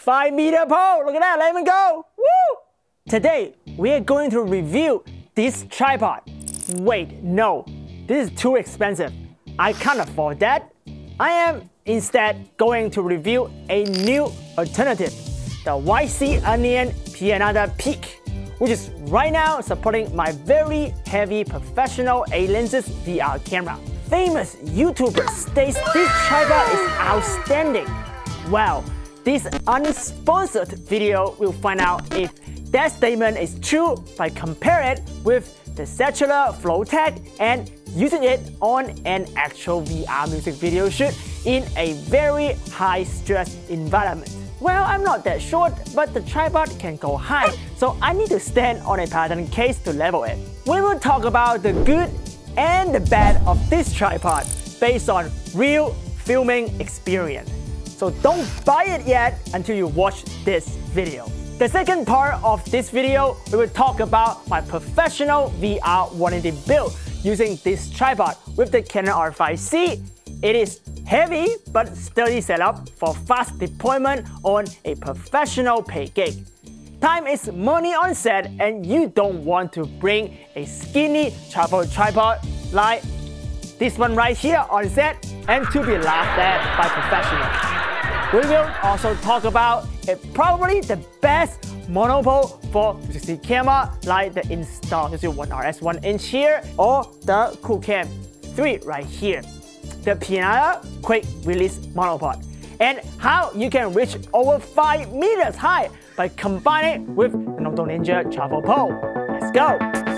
5 meter pole. Look at that, let me go. Woo! Today, we are going to review this tripod. Wait, no, this is too expensive. I can't afford that. I am instead going to review a new alternative, the YC Onion Pineta Peak, which is right now supporting my very heavy professional A-lenses VR camera. Famous YouTuber states this tripod is outstanding. Well, this unsponsored video will find out if that statement is true by comparing it with the Sachtler Flowtech and using it on an actual VR music video shoot in a very high stress environment. Well, I'm not that short, but the tripod can go high, so I need to stand on a pattern case to level it. We will talk about the good and the bad of this tripod based on real filming experience. So don't buy it yet until you watch this video. The second part of this video, we will talk about my professional VR 180 build using this tripod with the Canon R5C. It is heavy but sturdy setup for fast deployment on a professional pay gig. Time is money on set and you don't want to bring a skinny travel tripod like this one right here on set and to be laughed at by professionals. We will also talk about probably the best monopole for 360 camera like the Insta360 RS 1 inch here or the QooCam 3 right here. The Pineta quick release monopod and how you can reach over 5 meters high by combining it with the Nodal Ninja travel pole. Let's go!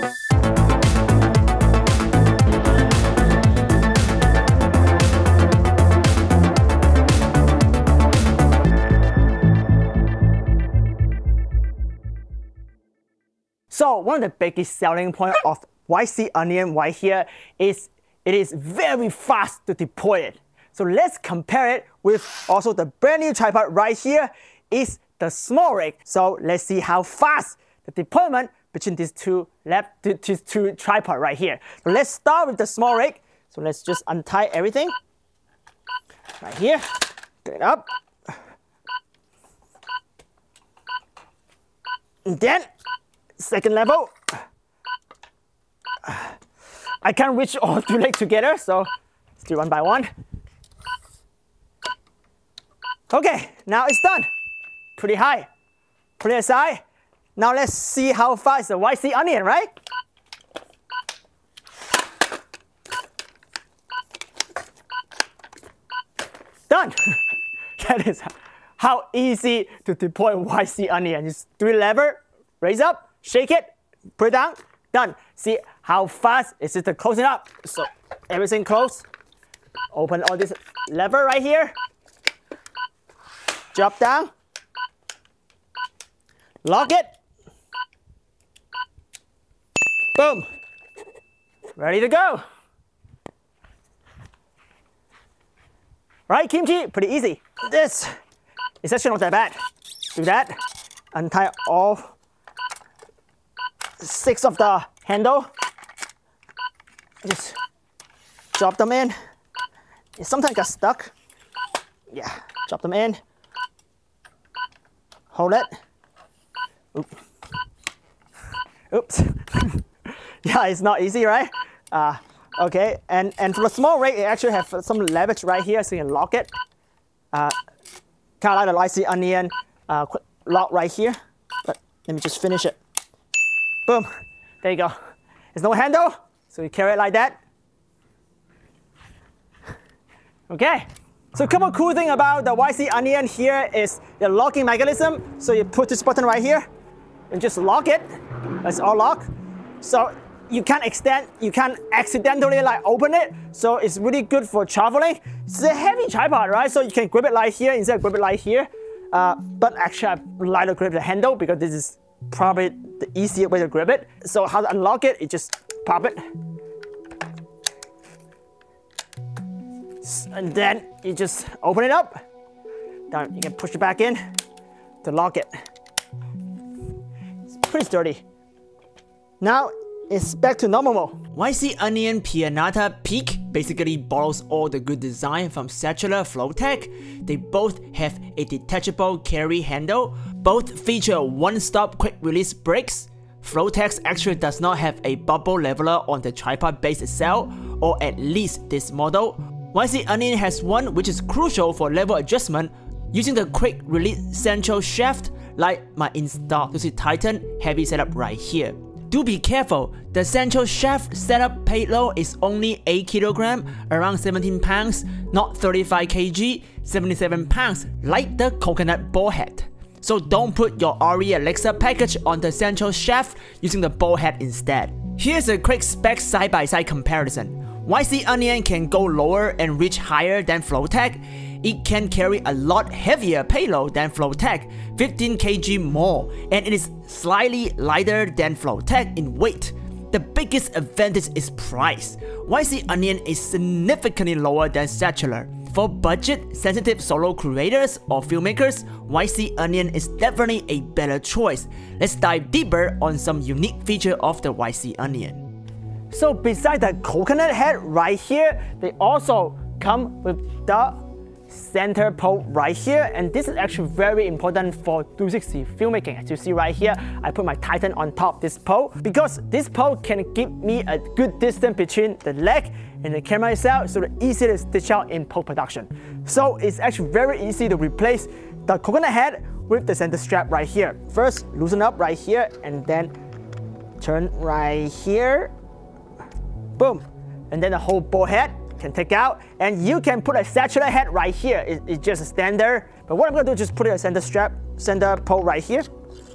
So one of the biggest selling point of YC Onion right here is it is very fast to deploy it. So let's compare it with also the brand new tripod right here is the small rig. So let's see how fast the deployment between these two left these two tripod right here. So let's start with the small rig. So let's just untie everything right here. Get it up. And then second level. I can't reach all two legs together, so let's do one by one. Okay, now it's done. Pretty high. Put it aside. Now let's see how far is the YC onion, right? Done. that is how easy to deploy YC onion. Just three lever, raise up, shake it, put it down, done. See how fast is it closing up? So everything close. Open all this lever right here. Drop down. Lock it. Boom. Ready to go. Right, kimchi? Pretty easy. This is actually not that bad. Do that. Untie all six of the handle. Just drop them in. It sometimes got stuck. Yeah, drop them in. Hold it. Oops. Oops. yeah, it's not easy, right? Uh, okay, and, and for the SmallRig, it actually have some leverage right here so you can lock it. Uh, kind of like the YC onion uh, lock right here. But let me just finish it. Boom. There you go. There's no handle, so you carry it like that. Okay. So a couple cool thing about the YC Onion here is the locking mechanism. So you put this button right here and just lock it. It's all locked. So you can't extend, you can't accidentally like open it. So it's really good for traveling. It's a heavy tripod, right? So you can grip it like here instead of grip it like here. Uh, but actually I to grip the handle because this is probably the easier way to grab it. So how to unlock it, you just pop it. And then you just open it up. Then you can push it back in to lock it. It's pretty sturdy. Now it's back to normal. YC Onion Pineta Peak basically borrows all the good design from Sachtler Flowtech. They both have a detachable carry handle, both feature one-stop quick release brakes. Flowtech actually does not have a bubble leveler on the tripod base itself, or at least this model. YC Onion has one which is crucial for level adjustment using the quick release central shaft like my install Lucid Titan heavy setup right here. Do be careful, the central shaft setup payload is only 8 kg, around 17 pounds, not 35 kg, 77 pounds, like the coconut ball head. So don't put your ARRI Alexa package on the central shaft using the ball head instead. Here's a quick spec side-by-side -side comparison. YC Onion can go lower and reach higher than Flowtech, it can carry a lot heavier payload than Flowtech, 15 kg more, and it is slightly lighter than Flowtech in weight. The biggest advantage is price. YC Onion is significantly lower than Sachtler. For budget-sensitive solo creators or filmmakers, YC Onion is definitely a better choice. Let's dive deeper on some unique feature of the YC Onion. So besides the coconut head right here, they also come with the center pole right here. And this is actually very important for 360 filmmaking. As you see right here I put my Titan on top this pole because this pole can give me a good distance between the leg and the camera itself so it's easy to stitch out in post-production so it's actually very easy to replace the coconut head with the center strap right here. First loosen up right here and then turn right here. Boom. And then the whole ball head can take out, and you can put a satchel head right here. It, it's just a standard. But what I'm gonna do is just put a center strap, center pole right here,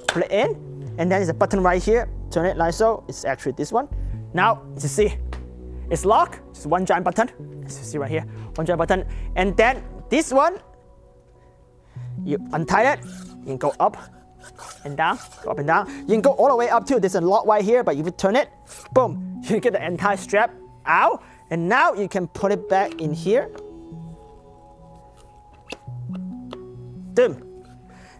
put it in, and then there's a button right here. Turn it like so. It's actually this one. Now, as you see, it's locked. Just one giant button. As you see right here, one giant button. And then this one, you untie it. You can go up and down, go up and down. You can go all the way up too. There's a lock right here, but if you turn it, boom, you get the entire strap out. And now you can put it back in here. Boom.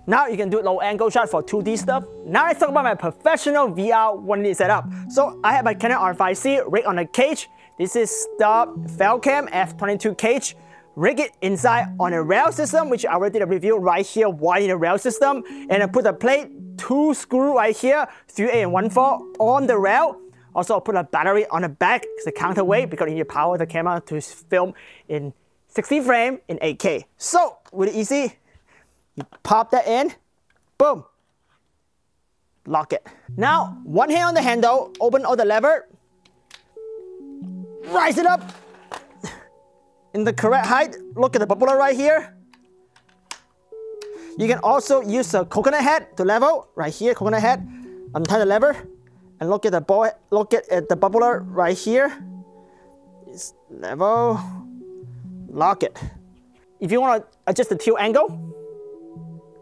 Now you can do low angle shot for 2D stuff. Now let's talk about my professional VR 1D setup. So I have my Canon R5C rig on a cage. This is the Falcam F22 cage. Rig it inside on a rail system, which I already did a review right here, why in a rail system. And I put the plate, two screw right here, 3A and 1.4 on the rail. Also, I'll put a battery on the back as a counterweight mm. because you need to power the camera to film in 60 frame in 8K. So, really easy. You pop that in, boom, lock it. Now, one hand on the handle, open all the lever, rise it up in the correct height. Look at the bubbler right here. You can also use a coconut head to level, right here, coconut head. Untie the lever, and look at the boy, look at, at the bubbler right here. It's level, lock it. If you want to adjust the tilt angle,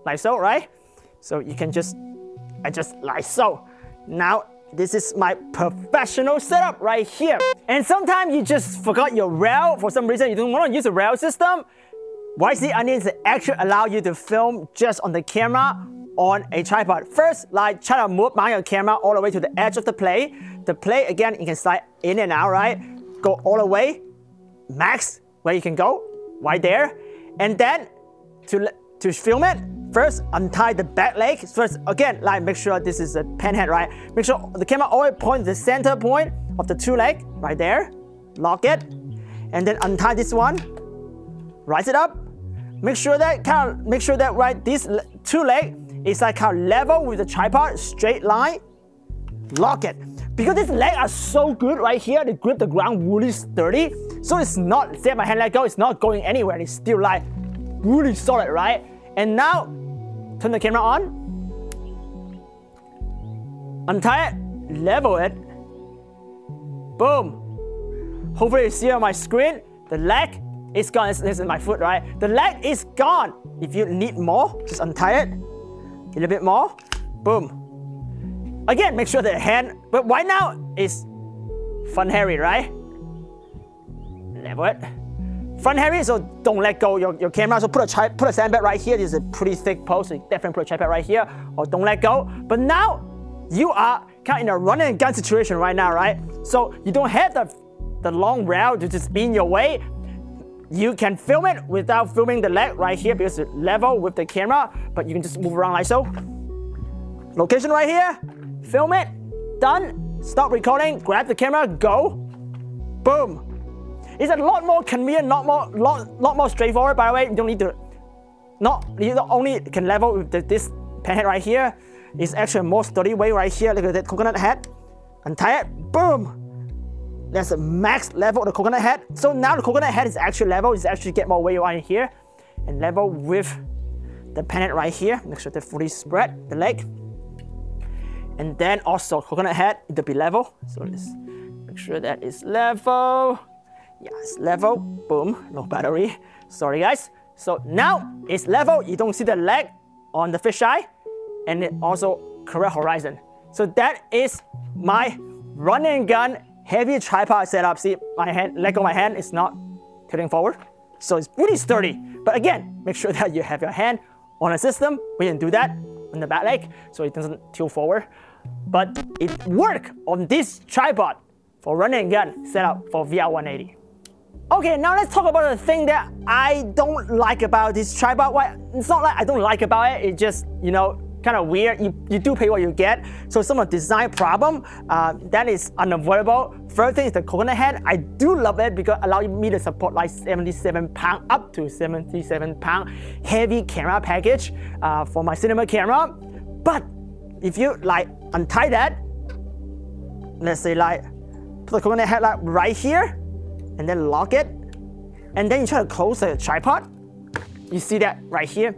like so, right? So you can just adjust like so. Now, this is my professional setup right here. And sometimes you just forgot your rail. For some reason, you don't want to use a rail system. YC Onions actually allow you to film just on the camera on a tripod. First, like try to move my camera all the way to the edge of the plate. The plate, again, you can slide in and out, right? Go all the way, max, where you can go, right there. And then, to, to film it, first untie the back leg. First, again, like make sure this is a pen head, right? Make sure the camera always points the center point of the two leg, right there. Lock it. And then untie this one, rise it up. Make sure that kind of, make sure that right this two leg it's like how level with the tripod, straight line, lock it. Because these legs are so good right here, they grip the ground really sturdy. So it's not, say my hand let go, it's not going anywhere. It's still like really solid, right? And now, turn the camera on. Untie it, level it. Boom. Hopefully you see on my screen, the leg is gone. This is my foot, right? The leg is gone. If you need more, just untie it a little bit more. Boom. Again, make sure the hand, but right now is front heavy, right? Level it. Front heavy, so don't let go your, your camera. So put a put a sandbag right here. This is a pretty thick post, so definitely put a tripod right here, or don't let go. But now you are kind of in a run and gun situation right now, right? So you don't have the, the long rail to just be in your way. You can film it without filming the leg right here because it's level with the camera, but you can just move around like so. Location right here, film it, done, stop recording, grab the camera, go, boom. It's a lot more convenient, not more, lot, lot more straightforward. By the way, you don't need to, not you don't only can level with the, this pen head right here. It's actually a more sturdy way right here. Look at that coconut head, untie it, boom. That's the max level of the coconut head. So now the coconut head is actually level. It's actually get more weight right here, and level with the pen head right here. Make sure they're fully spread the leg. And then also coconut head, it'll be level. So let's make sure that is level. Yes, level, boom, no battery. Sorry guys. So now it's level, you don't see the leg on the fisheye, and it also correct horizon. So that is my run and gun heavy tripod setup. See, my hand, leg of my hand is not tilting forward. So it's really sturdy. But again, make sure that you have your hand on a system. We didn't do that on the back leg so it doesn't tilt forward. But it worked on this tripod for running and gun setup for VR180. Okay, now let's talk about the thing that I don't like about this tripod. Well, it's not like I don't like about it, it just, you know, kind of weird. You, you do pay what you get. So some of design problem, uh, that is unavoidable. First thing is the coconut head. I do love it because allows me to support like 77 pound, up to 77 pound heavy camera package uh, for my cinema camera. But if you like untie that, let's say like put the coconut head like right here, and then lock it, and then you try to close the tripod. You see that right here.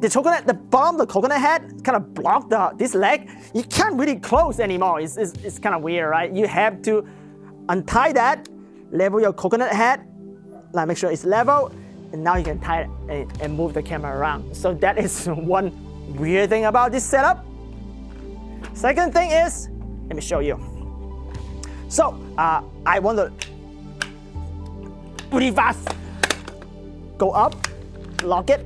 The coconut, the of the coconut head kind of blocked the, this leg. You can't really close anymore. It's, it's, it's kind of weird, right? You have to untie that, level your coconut head, like make sure it's level, and now you can tie it and, and move the camera around. So that is one weird thing about this setup. Second thing is, let me show you. So uh, I want to pretty fast go up, lock it.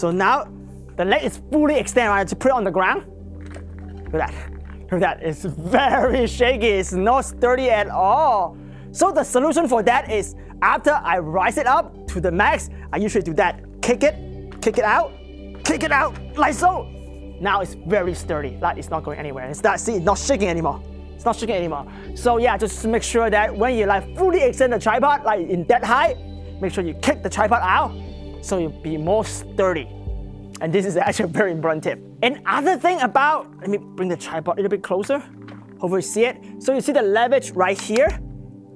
So now the leg is fully extended. Have to put it on the ground. Look at that. Look at that. It's very shaky. It's not sturdy at all. So the solution for that is after I rise it up to the max, I usually do that. Kick it, kick it out, kick it out, like so. Now it's very sturdy, like it's not going anywhere. It's not, see, it's not shaking anymore. It's not shaking anymore. So yeah, just make sure that when you like fully extend the tripod, like in that height, make sure you kick the tripod out so you'll be more sturdy. And this is actually a very important tip. And other thing about, let me bring the tripod a little bit closer. Hopefully you see it. So you see the leverage right here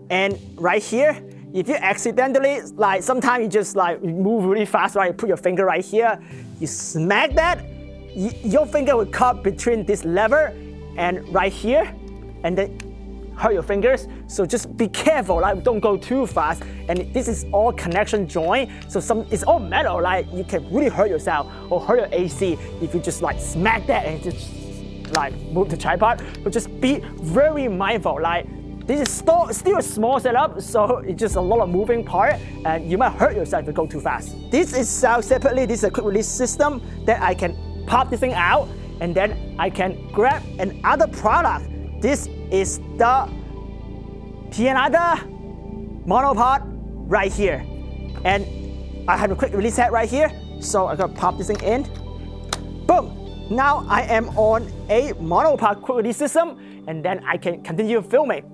and right here. If you accidentally, like sometimes you just like move really fast, right? You put your finger right here, you smack that, your finger will cut between this lever and right here, and then hurt your fingers. So just be careful, like don't go too fast. And this is all connection joint, so some it's all metal. Like you can really hurt yourself or hurt your AC if you just like smack that and just like move the tripod. But just be very mindful. Like this is still, still a small setup, so it's just a lot of moving part, and you might hurt yourself if you go too fast. This is sold separately. This is a quick release system that I can pop this thing out, and then I can grab another product. This is the Pineta monopod right here. And I have a quick release head right here, so I'm gonna pop this thing in. Boom! Now I am on a monopod quick release system, and then I can continue filming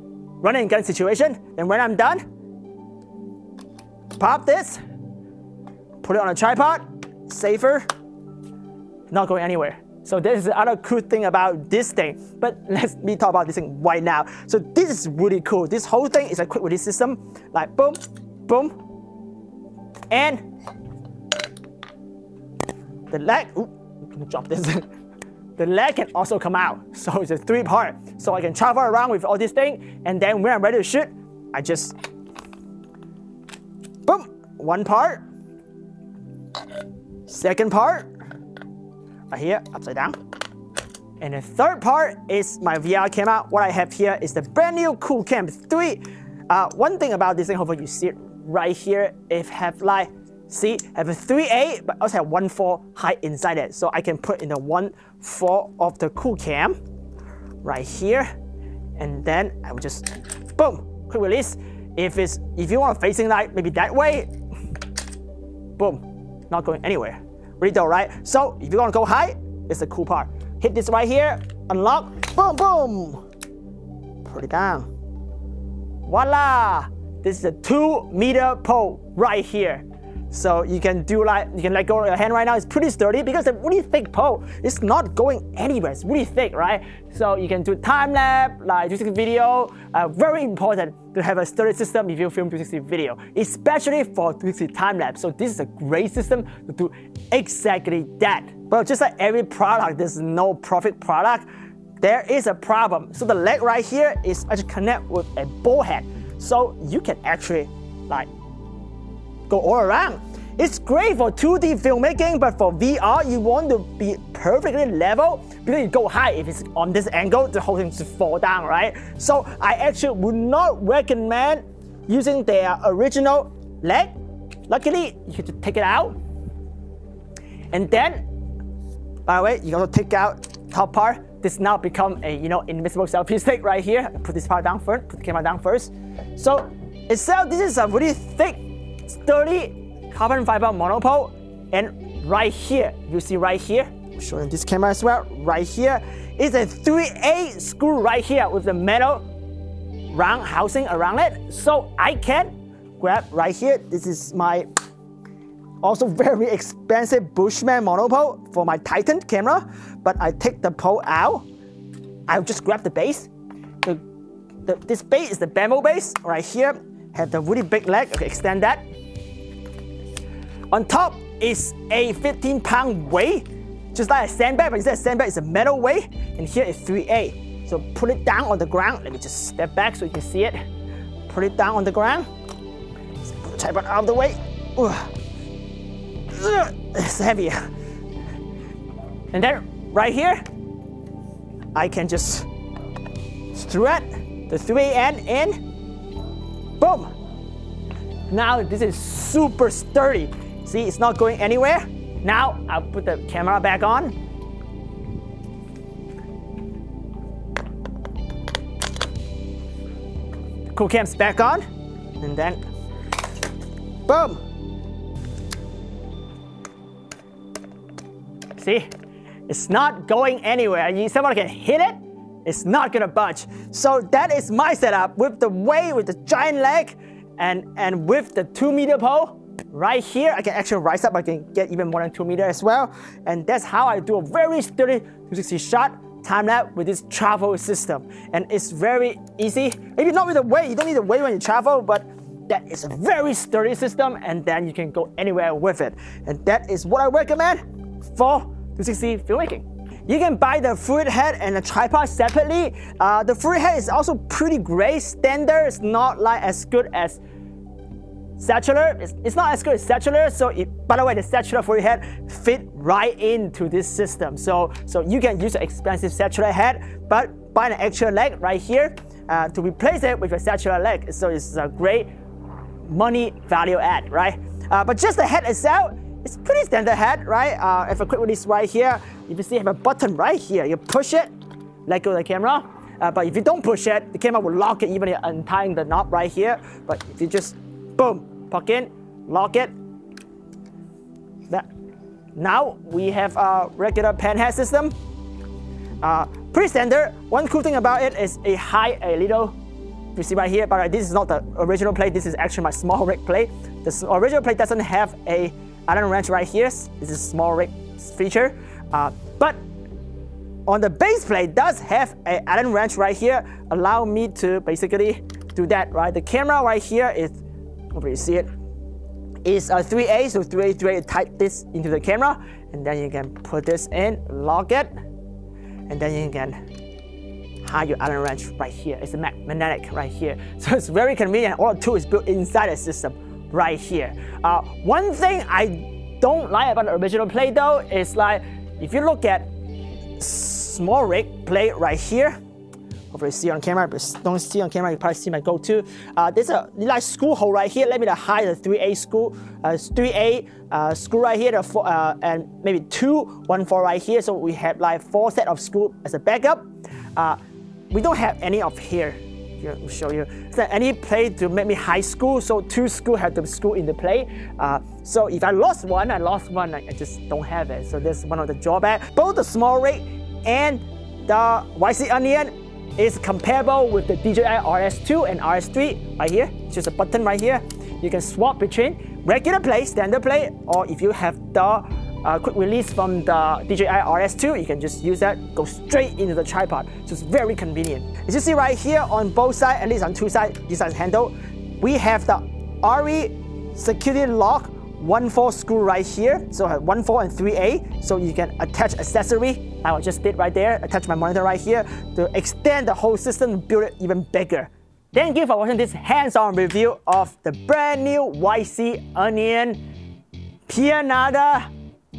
run and gun situation. Then when I'm done, pop this, put it on a tripod, safer, not going anywhere. So this is the other cool thing about this thing. But let's me talk about this thing right now. So this is really cool. This whole thing is a quick release system. Like boom, boom, and the leg. Ooh, I'm gonna drop this. the leg can also come out. So it's a three part. So I can travel around with all this thing, and then when I'm ready to shoot, I just boom, one part, second part, right here, upside down. And the third part is my VR camera. What I have here is the brand new QooCam 3. Uh, one thing about this thing, hopefully you see it right here, it have like See, have a 3A, but also have 1.4 height inside it. So I can put in the 1.4 of the QooCam right here. And then I will just, boom, quick release. If it's if you want facing like maybe that way, boom, not going anywhere. Dope, right? So if you want to go high, it's the cool part. Hit this right here, unlock, boom, boom. Put it down. Voila! This is a two meter pole right here. So you can do like, you can let go of your hand right now. It's pretty sturdy because it's a really thick pole. It's not going anywhere. It's really thick, right? So you can do time lapse, like 360 video. Uh, very important to have a sturdy system if you film 360 video, especially for 360 time lapse. So this is a great system to do exactly that. But just like every product, there's no perfect product. There is a problem. So the leg right here is actually connect with a ball head. So you can actually like go all around. It's great for 2D filmmaking, but for VR, you want to be perfectly level because you go high. If it's on this angle, the whole thing just fall down, right? So I actually would not recommend using their original leg. Luckily, you can just take it out. And then, by the way, you also take out top part. This now become a you know invisible selfie stick right here. Put this part down first, put the camera down first. So itself, this is a really thick sturdy carbon fiber monopole. And right here, you see right here, showing this camera as well, right here is a 3A screw right here with the metal round housing around it. So I can grab right here, this is my also very expensive Bushman monopole for my Titan camera, but I take the pole out. I'll just grab the base. The, the, this base is the bamboo base right here. Have the really big leg, okay, extend that. On top is a 15 pound weight, just like a sandbag, but instead of sandbag, it's a metal weight, and here is 3A. So put it down on the ground. Let me just step back so you can see it. Put it down on the ground. put the tripod out of the way. It's heavy. And then right here, I can just thread the 3N in. Boom. Now this is super sturdy. See, it's not going anywhere. Now I'll put the camera back on. QooCam's back on. And then, boom. See, it's not going anywhere. Someone can hit it, it's not gonna budge. So that is my setup with the weight, with the giant leg, and, and with the two meter pole right here, I can actually rise up, I can get even more than two meter as well. And that's how I do a very sturdy 360 shot time lapse with this travel system. And it's very easy. Maybe not with the weight, you don't need the weight when you travel, but that is a very sturdy system and then you can go anywhere with it. And that is what I recommend for 360 filmmaking. You can buy the fluid head and the tripod separately. Uh, the fluid head is also pretty great. Standard is not like as good as Sachtler, it's, it's not as good as Sachtler, so it, by the way, the Sachtler for your head fit right into this system. So, so you can use an expensive Sachtler head, but buy an extra leg right here uh, to replace it with a Sachtler leg. So it's a great money value add, right? Uh, but just the head itself, it's pretty standard head, right? Uh, if a quick release right here, if you see I have a button right here, you push it, let go of the camera. Uh, but if you don't push it, the camera will lock it even you untying the knob right here. But if you just boom, pocket, lock it. That. Now we have a regular pen head system. Uh, pretty standard. One cool thing about it is a high, a little. You see right here, but this is not the original plate. This is actually my small rig plate. The original plate doesn't have a Allen wrench right here. This is small rig feature. Uh, but on the base plate does have a Allen wrench right here. Allow me to basically do that, right? The camera right here is over you see it, is a 3A, so 3A, 3A, type this into the camera, and then you can put this in, lock it, and then you can hide your Allen wrench right here. It's a magnetic right here. So it's very convenient. All the tools built inside the system right here. Uh, one thing I don't like about the original plate though is like, if you look at small rig plate right here, Hopefully you see on camera, but don't see on camera, you probably see my go-to. Uh, there's a like screw hole right here. Let me hide the 3A screw, uh, 3A uh, screw right here, four, uh, and maybe two, one four right here. So we have like four set of screw as a backup. Uh, we don't have any of here. Here, I'll show you. So any plate to make me high screw, so two screw have to screw in the plate. Uh, so if I lost one, I lost one, I just don't have it. So that's one of the drawback. Both the small rig and the YC Onion is comparable with the DJI RS2 and RS3 right here. It's Just a button right here. You can swap between regular play, standard play, or if you have the uh, quick release from the DJI RS2, you can just use that, go straight into the tripod. So it's very convenient. As you see right here on both sides, at least on two sides, this side's handle, we have the RE security lock 1-4 screw right here. So I have 1-4 and 3A. So you can attach accessory. I will just did right there, attach my monitor right here to extend the whole system and build it even bigger. Thank you for watching this hands-on review of the brand new YC Onion Pineta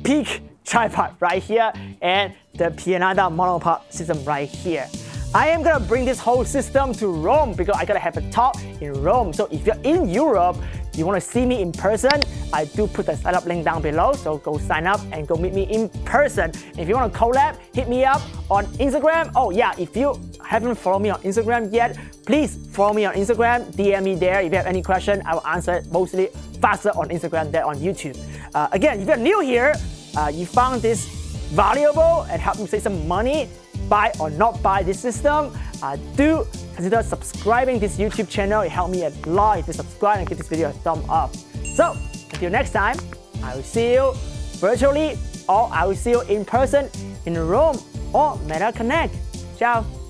Peak tripod right here and the Pianada monopod system right here. I am gonna bring this whole system to Rome because I gotta have a talk in Rome. So if you're in Europe, you wanna see me in person, I do put the sign up link down below. So go sign up and go meet me in person. If you wanna collab, hit me up on Instagram. Oh yeah, if you haven't followed me on Instagram yet, please follow me on Instagram, DM me there. If you have any question, I will answer it mostly faster on Instagram than on YouTube. Uh, again, if you're new here, uh, you found this valuable and help me save some money, buy or not buy this system, uh, do consider subscribing this YouTube channel. It helped me a lot if you subscribe and give this video a thumb up. So, until next time, I will see you virtually or I will see you in person in Rome or Meta Connect. Ciao!